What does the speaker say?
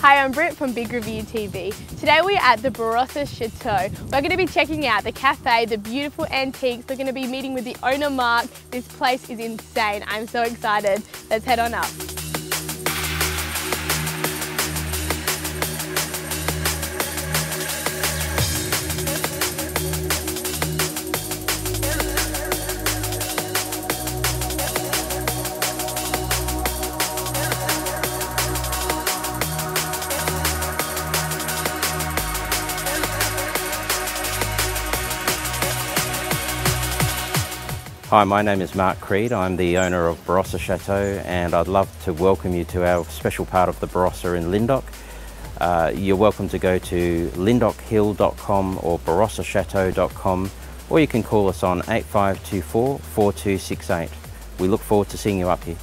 Hi, I'm Britt from Big Review TV. Today we're at the Barossa Chateau. We're going to be checking out the cafe, the beautiful antiques. We're going to be meeting with the owner, Mark. This place is insane. I'm so excited. Let's head on up. Hi, my name is Mark Creed. I'm the owner of Barossa Chateau and I'd love to welcome you to our special part of the Barossa in Lyndoch. Uh, you're welcome to go to lyndochhill.com or barossachateau.com or you can call us on 8524 4268. We look forward to seeing you up here.